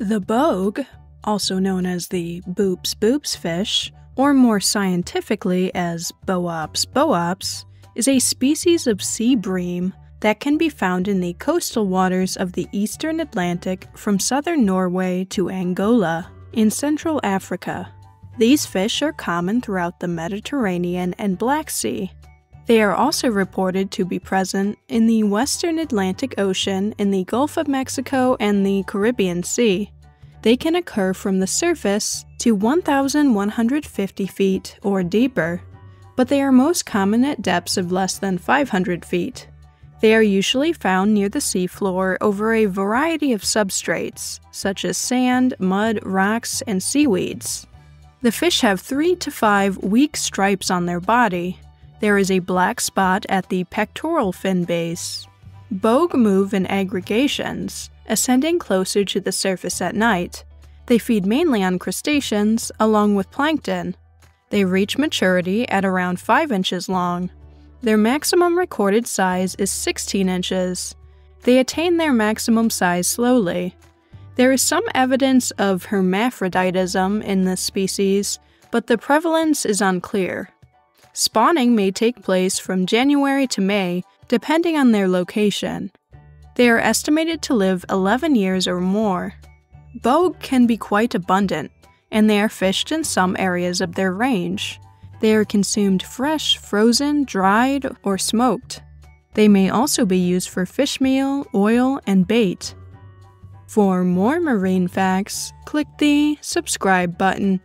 The bogue, also known as the boops boops fish, or more scientifically as Boops boops, is a species of sea bream that can be found in the coastal waters of the eastern Atlantic from southern Norway to Angola in Central Africa. These fish are common throughout the Mediterranean and Black Sea. They are also reported to be present in the western Atlantic Ocean, in the Gulf of Mexico, and the Caribbean Sea. They can occur from the surface to 1,150 feet or deeper, but they are most common at depths of less than 500 feet. They are usually found near the seafloor over a variety of substrates, such as sand, mud, rocks, and seaweeds. The fish have three to five weak stripes on their body. There is a black spot at the pectoral fin base. Bogue move in aggregations, ascending closer to the surface at night. They feed mainly on crustaceans, along with plankton. They reach maturity at around 5 inches long. Their maximum recorded size is 16 inches. They attain their maximum size slowly. There is some evidence of hermaphroditism in this species, but the prevalence is unclear. Spawning may take place from January to May, depending on their location. They are estimated to live 11 years or more. Bogue can be quite abundant, and they are fished in some areas of their range. They are consumed fresh, frozen, dried, or smoked. They may also be used for fish meal, oil, and bait. For more marine facts, click the subscribe button.